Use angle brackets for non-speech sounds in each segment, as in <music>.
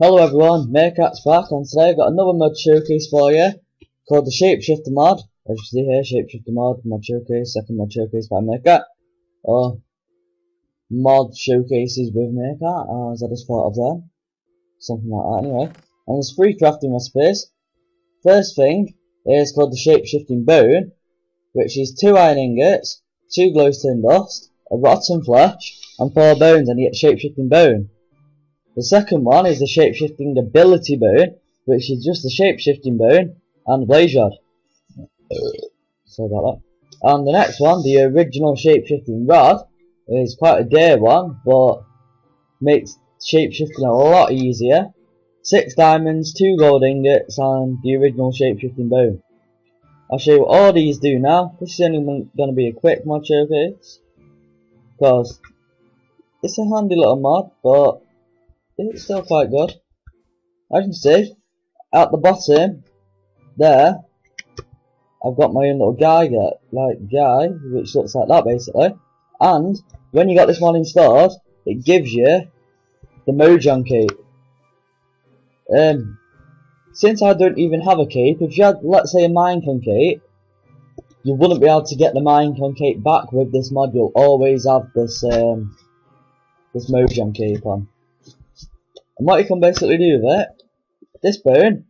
Hello everyone, Meerkat's back and today I've got another mod showcase for you called the Shapeshifter mod. As you see here, Shapeshifter mod, mod showcase, second mod showcase by Meerkat. Or mod showcases with Meerkat, as I just thought of them. Something like that anyway. And there's three crafting recipes. First thing is called the Shapeshifting Bone, which is two iron ingots, two glowstone dust, a rotten flesh, and four bones and you get Shapeshifting Bone. The second one is the shapeshifting ability bone, which is just the shapeshifting bone and blaze rod. Uh, sorry about that. And the next one, the original shapeshifting rod, is quite a dear one, but makes shapeshifting a lot easier. Six diamonds, two gold ingots, and the original shapeshifting bone. I'll show you what all these do now. This is only going to be a quick mod showcase. Because it's a handy little mod, but it's still quite good. As you can see, at the bottom, there, I've got my own little guy, like guy, which looks like that basically. And when you got this one installed, it gives you the Mojang cape. Um, since I don't even have a cape, if you had, let's say, a Minecon cape, you wouldn't be able to get the Minecon cape back with this mod. You'll always have this um, this Mojang cape on. And what you can basically do with it, this bone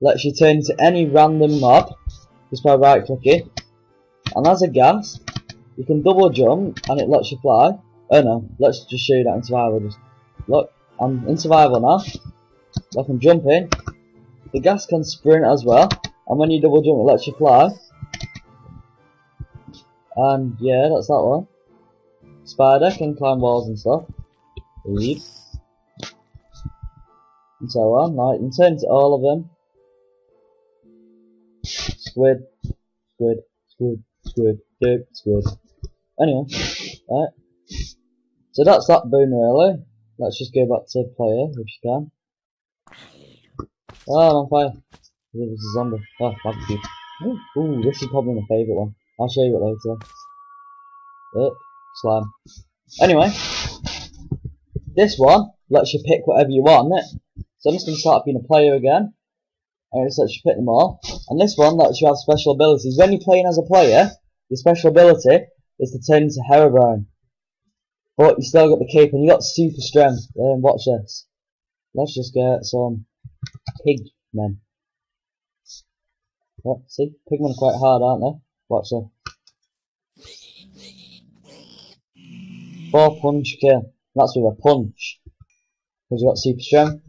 lets you turn into any random mob just by right clicking. And as a ghast, you can double jump and it lets you fly. Oh no, let's just show you that in survival. Just look, I'm in survival now. I can jump in. The ghast can sprint as well, and when you double jump, it lets you fly. And yeah, that's that one. Spider can climb walls and stuff. Leap and so on. Like, in terms of all of them, squid, squid, squid, squid, squid, squid. Anyway, right. So that's that boon really. Let's just go back to player if you can. Oh, I'm on fire. This is a zombie. Oh, barbecue. Ooh, ooh, this is probably my favourite one. I'll show you it later. Oh, slime. Anyway, this one lets you pick whatever you want. So I'm just going to start being a player again. And it lets you pick them all. And this one lets you have special abilities. When you're playing as a player, your special ability is to turn into Herobrine. But you still got the cape and you got super strength. Um, watch this. Let's just get some pigmen. Oh, see, pigmen are quite hard, aren't they? Watch this. Four punch kill. That's with a punch. Because you got super strength.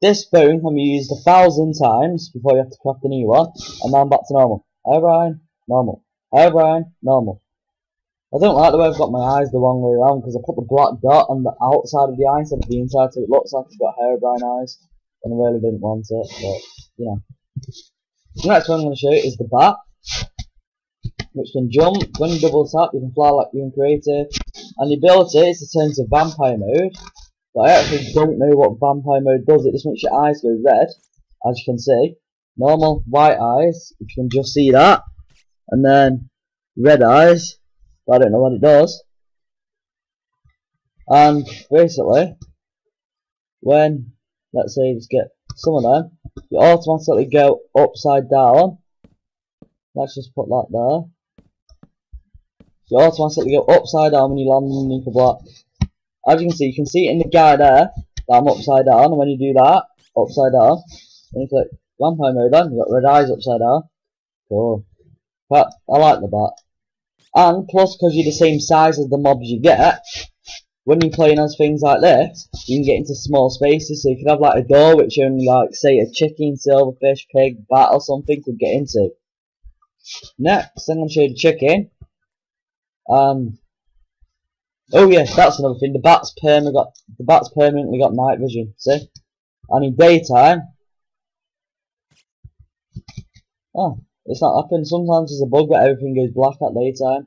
This bone can be used a thousand times before you have to craft a new one, and now I'm back to normal. Herobrine, normal. Herobrine, normal. I don't like the way I've got my eyes the wrong way around because I put the black dot on the outside of the eye instead of the inside so it looks like it's got Herobrine eyes and I really didn't want it but you know. The next one I'm going to show you is the bat which can jump, when you double tap you can fly like you're in creative and the ability is to turn to vampire mode but I actually don't know what vampire mode does. It just makes your eyes go red, as you can see. Normal white eyes, you can just see that. And then red eyes, I don't know what it does. And basically, when, let's say, just get some of them, you automatically go upside down. Let's just put that there. You automatically go upside down when you land underneath the block. As you can see, you can see it in the guy there that I'm upside down, and when you do that, upside down, then you click vampire mode on, you got red eyes upside down. Cool. But I like the bat. And plus, because you're the same size as the mobs you get, when you're playing as things like this, you can get into small spaces. So you could have like a door which only like say a chicken, silverfish, pig, bat or something could get into. Next, I'm to show you the chicken. And Oh yes, that's another thing. The bat's perma got the bat's permanently got night vision. See, and in daytime, oh, it's not happened. Sometimes there's a bug where everything goes black at daytime.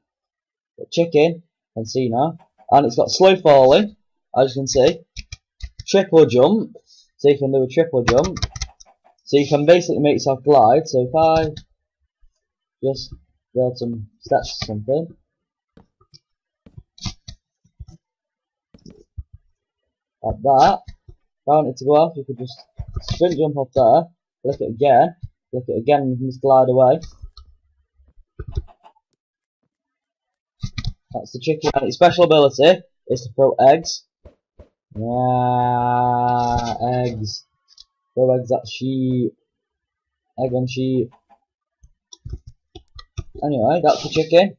But chicken can see now, and it's got slow falling, as you can see. Triple jump, so you can do a triple jump. So you can basically make yourself glide. So if I just build some steps or something. Like that, want it to go off, you could just sprint jump off there, click it again, click it again, and you can just glide away. That's the chicken. And its special ability is to throw eggs. Yeah, eggs. Throw eggs at sheep. Egg on sheep. Anyway, that's the chicken.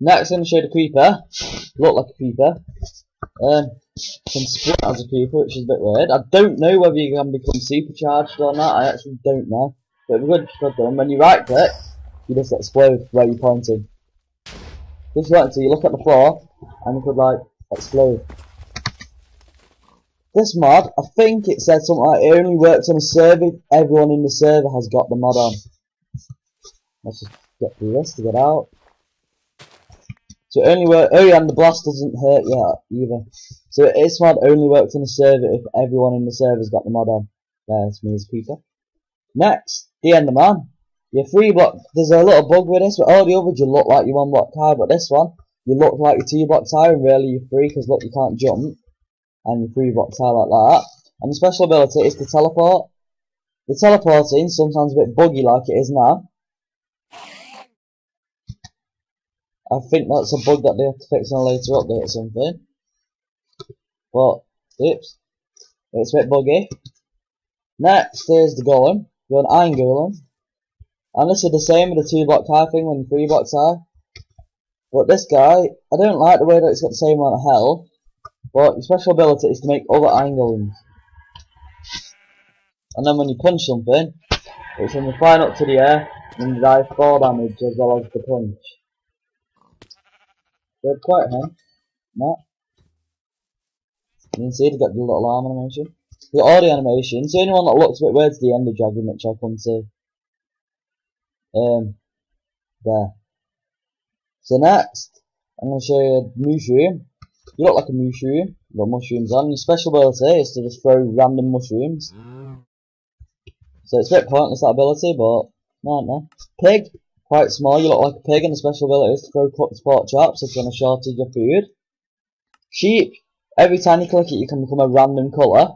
Next, going to show the creeper. Look like a creeper. Um, can split as a creeper, which is a bit weird. I don't know whether you can become supercharged or not. I actually don't know. But we're good to them. When you right click, you just explode where you're pointing. Just right until you look at the floor, and you could like explode. This mod, I think it said something like it only works on a server. Everyone in the server has got the mod on. Let's just get through this to get out. So it only work. Oh yeah, and the blast doesn't hurt yet either. So this mod only works on the server if everyone in the server's got the mod on. There's me as Peter. Next, the Enderman. Your free block. There's a little bug with this. But all the others you look like you're one block high, but this one you look like you're two blocks high, and really you're free because look you can't jump, and you're three blocks high like that. And the special ability is to teleport. The teleporting sometimes a bit buggy like it is now. I think that's a bug that they have to fix in a later update or something. But, oops. It's a bit buggy. Next is the golem. You're an iron golem. And this is the same with the two block high thing when three blocks high. But this guy, I don't like the way that it's got the same amount of health. But your special ability is to make other iron golems. And then when you punch something, it's when you flying up to the air and you die 4 damage as well as the punch. Quite, huh? Matt? You can see they've got the little arm animation. The audio animations, the only one that looks a bit weird is the Ender Dragon, which I'll come to. Um, there. So next, I'm going to show you a mushroom. You look like a mushroom. You've got mushrooms on. Your special ability is to just throw random mushrooms. So it's a bit pointless that ability, but no, no. Pig, quite small. You look like a pig, and the special ability is to throw cooked pork chops if you're on a shortage of food. Sheep, every time you click it, you can become a random colour.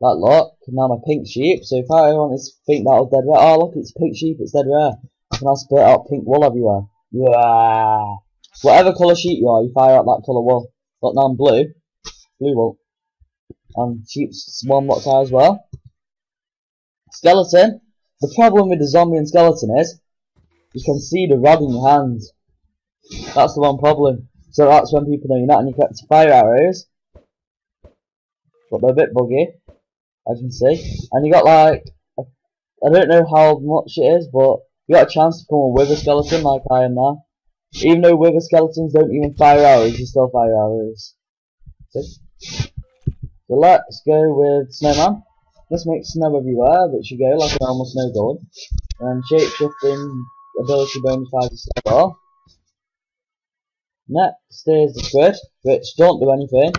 Like look, now I'm a pink sheep. So if I want to think that was dead rare, oh look, it's pink sheep. It's dead rare. I can now spit out pink wool everywhere. Yeah. Whatever colour sheep you are, you fire out that colour wool. Look, now I'm blue. Blue wool. And sheep's one high as well. Skeleton. The problem with the zombie and skeleton is, you can see the rod in your hand. That's the one problem. So that's when people know you're not and you collect fire arrows. But they're a bit buggy, as you can see. And you got like, I don't know how much it is, but you got a chance to become a skeleton like I am now. Even though wither skeletons don't even fire arrows, you still fire arrows. See? So let's go with Snowman. Let's make snow everywhere, which you go like a normal snow golem. And shapeshifting ability bonus 5 to start. Next is the squid, which don't do anything.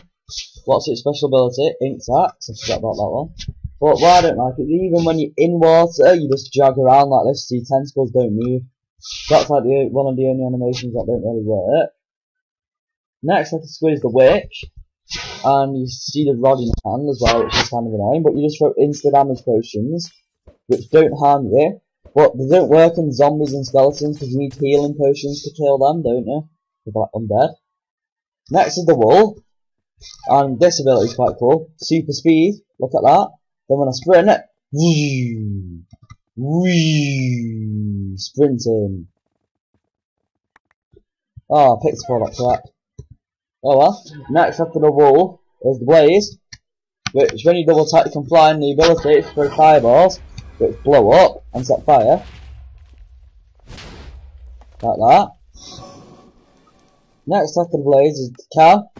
What's its special ability? Ink sacs, I forgot about that one. But why don't like it, even when you're in water, you just jog around like this, so your tentacles don't move. That's like the, one of the only animations that don't really work. Next after squid is the witch. And you see the rod in hand as well, which is kind of annoying, but you just throw insta damage potions, which don't harm you. But they don't work on zombies and skeletons because you need healing potions to kill them, don't you? They're like undead. Next is the wolf. And this ability is quite cool. Super speed, look at that. Then when I sprint it, whee, whee, sprinting. Oh, I picked up all that crap. Oh well. Next after the wolf is the blaze, which when you double tap you can fly and the ability to fireballs, which blow up and set fire. Like that. Next after the blaze is the cow,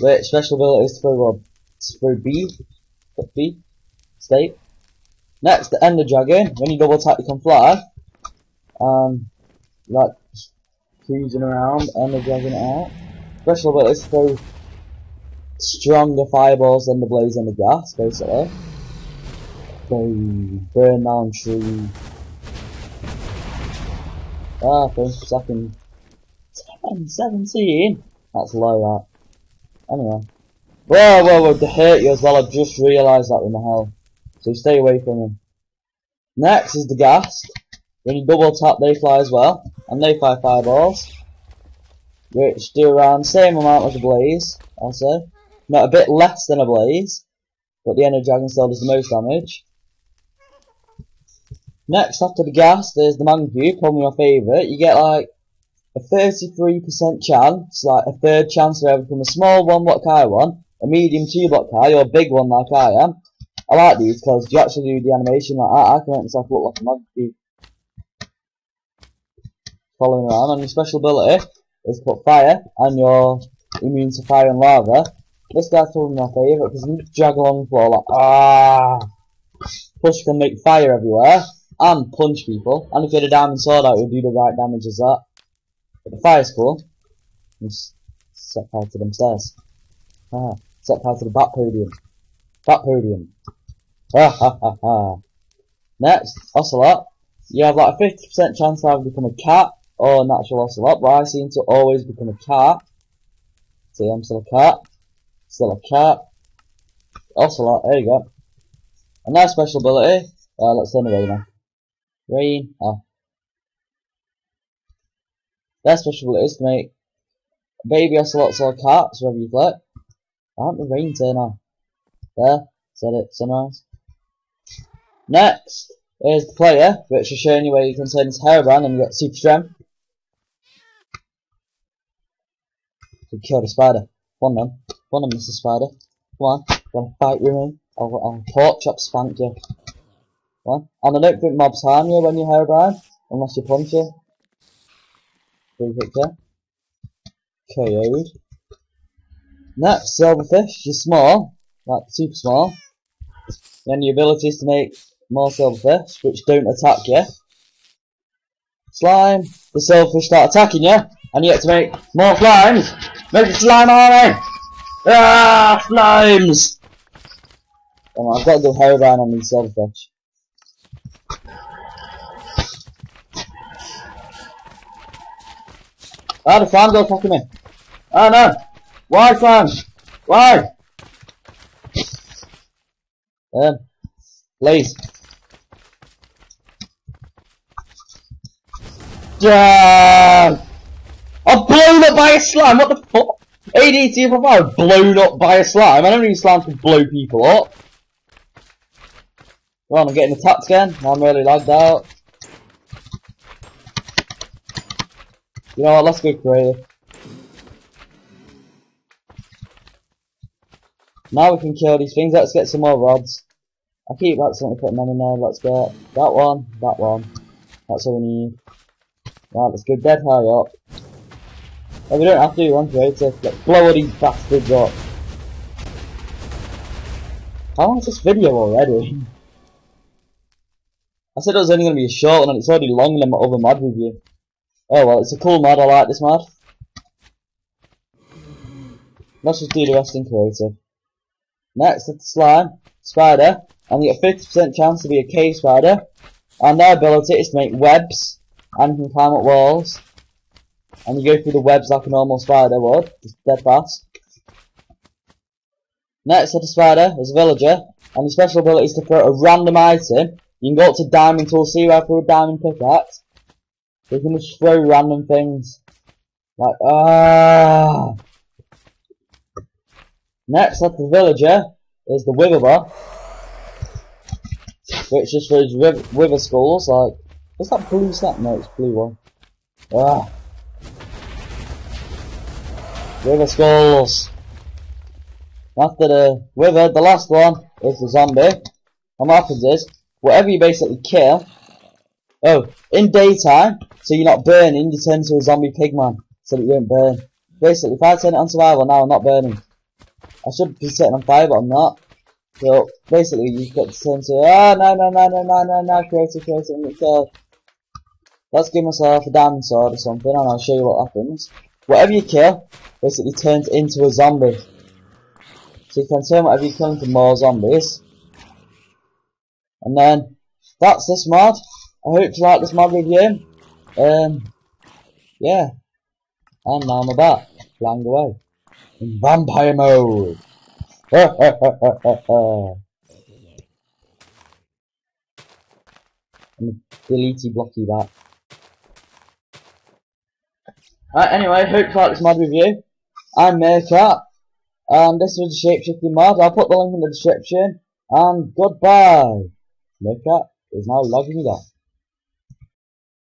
which special ability is a, to throw beef, B, state. Next, the Ender Dragon. When you double tap, you can fly. Um, like cruising around, Ender Dragon out. Special ability is throw stronger fireballs than the blaze and the ghast, basically. Boom, burn down tree. Ah, per second. 10, 17? That's low, that. Anyway. Whoa, whoa, whoa, they hurt you as well. I've just realised that in the hell. So stay away from them. Next is the ghast. When you double tap, they fly as well. And they fire fireballs. Which do around same amount as a blaze, I'll say. Not a bit less than a blaze. But the Ender Dragon still does the most damage. Next, after the ghast, there's the Magma Cube, probably my favourite. You get like a 33% chance, like a third chance to ever become a small one block high one, a medium two block high, or a big one like I am. I like these because you actually do the animation like that. I can make myself look like a Magma Cube. Following around, and your special ability is put fire, and you're immune to fire and lava. This guy's probably my favourite because you drag along the floor like ah. Plus you can make fire everywhere and punch people. And if you had a diamond sword out, it would do the right damage as that. But the fire's cool. Just set fire to them stairs. Ah, set fire to the back podium. Back podium. Ha ha ha ha. Next, Ocelot. You have like a 50% chance to either become a cat or a natural Ocelot, but I seem to always become a cat. See, I'm still a cat. Still a cat. Ocelot, there you go. And now special ability. Uh, let's turn rain on. Rain. Their special ability is to make baby ocelots or cats, wherever you click. Why don't the rain turn on? There, said it, sunrise. Next is the player, which is showing you where you can turn his Herobrine and you get super strength. To kill the spider. One of them. One of them, Mr. Spider. Come on, wanna fight with me? I'll, I'll pork chop spank you. On. And I don't think mobs harm you when you Herobrine, unless you punch you. Free picture. KO'd. Next, silverfish, you're small, like super small. Then your ability is to make more silverfish, which don't attack you. Slime, the silverfish start attacking you, and you get to make more slimes. Make the slime army! Ah, slimes! On, I've got to go Herobrine on these silverfish. Slime's all attacking me. Oh no! Why slime? Why? Um, please. Damn! I'm blown up by a slime, what the fuck? ADT I've blown up by a slime. I don't need slimes to blow people up. Well, I'm getting attacked again. I'm really lagged out. You know what, let's go creative. Now we can kill these things, let's get some more rods. I keep accidentally putting them in there, let's get that one, that one. That's all we need. Right, let's go dead high up. Oh, we don't have to do one creative, let's blow all these bastards up. How long is this video already? <laughs> I said it was only going to be a short one and it's already longer than my other mod review. Oh well, it's a cool mod, I like this mod. Let's just do the rest in creative. Next, it's the slime, spider, and you get 50% chance to be a cave spider. And their ability is to make webs, and you can climb up walls. And you go through the webs like a normal spider would, just dead fast. Next, it's the spider is a villager, and the special ability is to throw a random item. You can go up to diamond tool, see where I throw a diamond pickaxe. Can just throw random things. Like, ah. Next after the villager is the Wither which just throws wither skulls, like, is that blue snap? No, it's blue one. Ah. Wither skulls. After the wither, the last one is the zombie. And what happens is, whatever you basically kill, oh, in daytime, so you're not burning, you turn into a zombie pigman, so that you don't burn. Basically, if I turn it on survival now, I'm not burning. I should be setting on fire, but I'm not. So basically, you get to turn to ah no no no no no no no creative creative. So let's give myself a diamond sword or something, and I'll show you what happens. Whatever you kill, basically turns into a zombie. So you can turn whatever you kill into more zombies. And then that's this mod. I hope you like this mod review. Um, yeah. And now I'm back, flying away in vampire mode. <laughs> and deleted blocky back. Right, anyway, hope you like this mod review. I'm Meerkat, and this was the shapeshifting mod. I'll put the link in the description, and goodbye. Meerkat is now logging off.